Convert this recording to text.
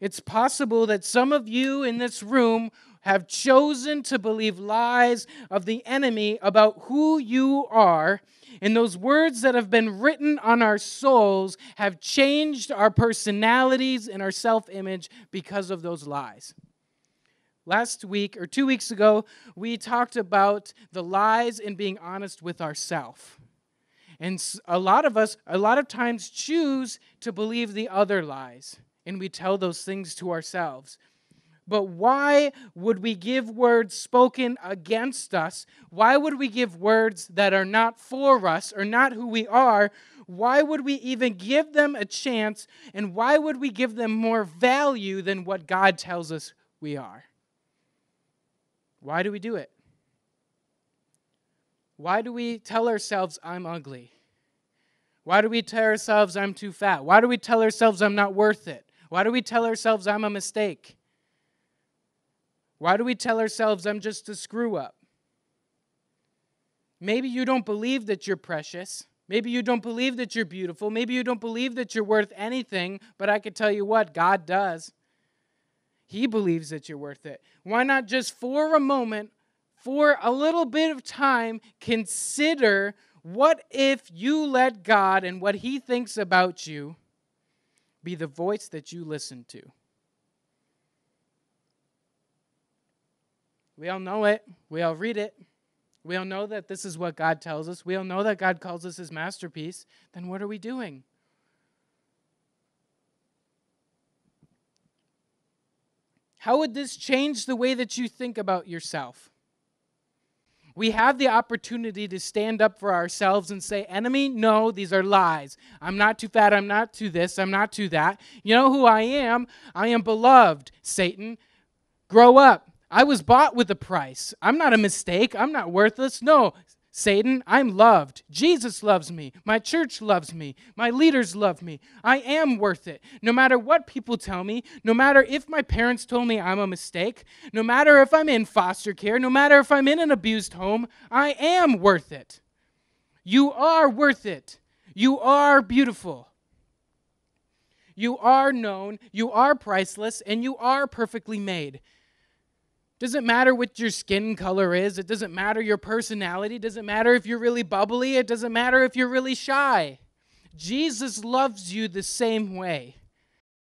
It's possible that some of you in this room have chosen to believe lies of the enemy about who you are. And those words that have been written on our souls have changed our personalities and our self image because of those lies. Last week or two weeks ago, we talked about the lies and being honest with ourselves. And a lot of us, a lot of times, choose to believe the other lies, and we tell those things to ourselves. But why would we give words spoken against us? Why would we give words that are not for us or not who we are? Why would we even give them a chance? And why would we give them more value than what God tells us we are? Why do we do it? Why do we tell ourselves, I'm ugly? Why do we tell ourselves, I'm too fat? Why do we tell ourselves, I'm not worth it? Why do we tell ourselves, I'm a mistake? Why do we tell ourselves, I'm just a screw up? Maybe you don't believe that you're precious. Maybe you don't believe that you're beautiful. Maybe you don't believe that you're worth anything, but I can tell you what, God does. He believes that you're worth it. Why not just for a moment, for a little bit of time, consider what if you let God and what He thinks about you be the voice that you listen to? We all know it. We all read it. We all know that this is what God tells us. We all know that God calls us his masterpiece. Then what are we doing? How would this change the way that you think about yourself? We have the opportunity to stand up for ourselves and say, Enemy, no, these are lies. I'm not too fat. I'm not too this. I'm not too that. You know who I am? I am beloved, Satan. Grow up. I was bought with a price. I'm not a mistake. I'm not worthless. No, Satan, I'm loved. Jesus loves me. My church loves me. My leaders love me. I am worth it. No matter what people tell me, no matter if my parents told me I'm a mistake, no matter if I'm in foster care, no matter if I'm in an abused home, I am worth it. You are worth it. You are beautiful. You are known, you are priceless, and you are perfectly made. Doesn't matter what your skin color is. It doesn't matter your personality. It doesn't matter if you're really bubbly. It doesn't matter if you're really shy. Jesus loves you the same way.